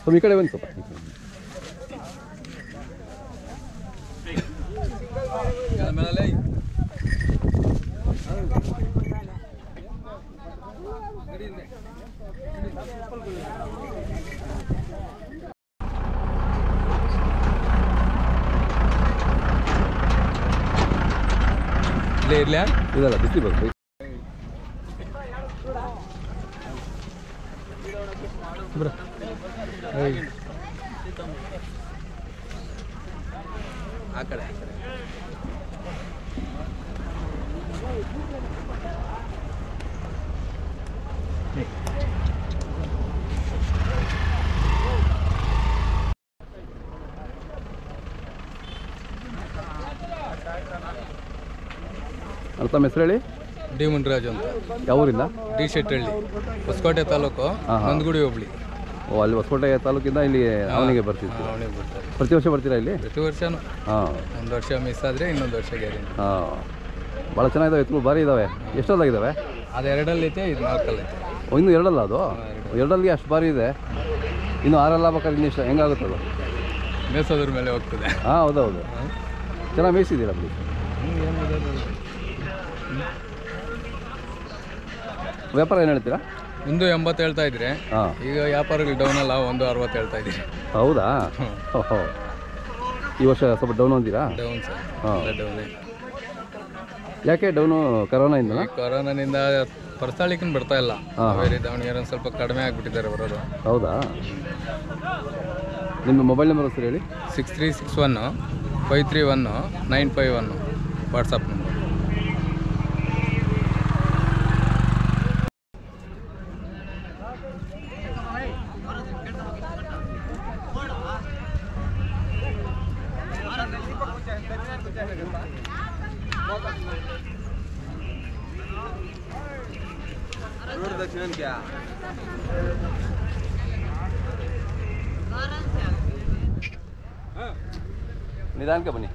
ಸ್ವಲ್ಪ ಈ ಕಡೆ ಬನ್ನಿ ಸ್ವಲ್ಪ ಈ ಕಡೆ. ಇಲ್ಲೇ ಇರ್ಲ್ಯಾ ಇದಲ್ಲ ಬಿಸಿ ಬರ್ತದೆ ಆ ಕಡೆ ತಮ್ಮ ಹೆಸರು ಹೇಳಿ? ಡಿ ಮುನ್ರಾಜು ಅಂತ. ಯಾವೂರಿಂದ? ಡಿ ಶೆಟ್ಟಳ್ಳಿ ಹೊಸಕೋಟೆ ತಾಲೂಕು. ನಂದಗುಡಿ ಹೋಬಳಿ. ಓ ಅಲ್ಲಿ ಹೊಸಕೋಟೆ ತಾಲೂಕಿಂದ ಇಲ್ಲಿ ಅವನಿಗೆ ಬರ್ತಿತ್ತು ಬರ್ತಾರೆ. ಪ್ರತಿ ವರ್ಷ ಬರ್ತೀರಾ ಇಲ್ಲಿ? ಪ್ರತಿ ವರ್ಷನೂ. ಹಾಂ. ಒಂದು ವರ್ಷ ಮಿಸ್ ಆದರೆ ಇನ್ನೊಂದು ವರ್ಷ ಗ್ಯಾರಂಟಿ ಹಾಂ. ಭಾಳ ಚೆನ್ನಾಗಿದ್ದಾವೆ ಎತ್ತುಗಳು ಭಾರಿ ಇದ್ದಾವೆ ಎಷ್ಟೊಂದಾಗಿದ್ದಾವೆ ಅದು ಎರಡಲ್ಲಿ ಐತೆ ಇದು ನಾಲ್ಕಲ್ಲಿ ಐತೆ ಓ, ಇನ್ನು ಎರಡಲ್ಲ ಅದು? ಎರಡಲ್ಲಿ ಅಷ್ಟು ಭಾರಿ ಇದೆ. ಇನ್ನು ಆರಲ್ಲ ಬೇಕಾದ್ರೆ ಇನ್ನು ಎಷ್ಟು ಹೆಂಗಾಗುತ್ತೆ ಅದು? ಮೇಸೋದ್ರ ಮೇಲೆ ಹೋಗ್ತದೆ. ಹಾಂ ಹೌದೌದು. ಚೆನ್ನಾಗಿ ಮೇಯಿಸಿದ್ದೀರಾ ಬಿಡಿ? ವ್ಯಾಪಾರ ಏನು ಹೇಳ್ತೀರಾ? ಒಂದು ಎಂಬತ್ತು ಹೇಳ್ತಾ ಇದ್ರೆ. ಹಾಂ. ಈಗ ವ್ಯಾಪಾರಗಳು ಡೌನ್ ಅಲ್ಲ ಒಂದು ಅರವತ್ತು ಹೇಳ್ತಾ ಇದ್ದೀರಿ ಹೌದಾ? ಓಹೋ. ಈ ವರ್ಷ ಸ್ವಲ್ಪ ಡೌನ್ ಅಂದಿರಾ? ಡೌನ್ ಸರ್ ಹಾಂ. ಡೌನ್ ಯಾಕೆ ಡೌನು ಕರೋನಾ ಇಂದನಾ? ಕೊರೋನಾನಿಂದ ಪರ್ಸಾಳಿಕನ್ ಬರ್ತಾ ಇಲ್ಲ. ಬೇರೆ ದಾವಣಗೆರೆ ಒಂದು ಸ್ವಲ್ಪ ಕಡಿಮೆ ಆಗಿಬಿಟ್ಟಿದ್ದಾರೆ ಬರೋದು ಹೌದಾ? ನಿಮ್ಮ ಮೊಬೈಲ್ ನಂಬರ್ ಹೆಸರು ಹೇಳಿ. Six three six one five three one nine five one WhatsApp दक्षिण क्या निदान क्या बनी।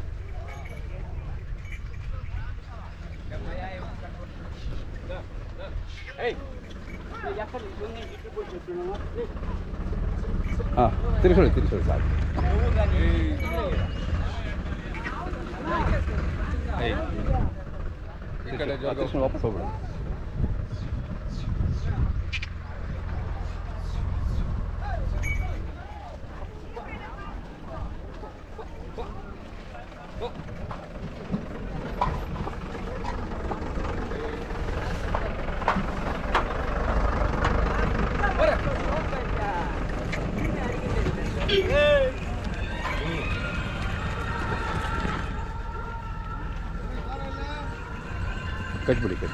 हाँ तिरछोड़ तिरछोड़ साहब। yeah, go, go. Wapas. Oh. oh, oh. कट बड़ी कच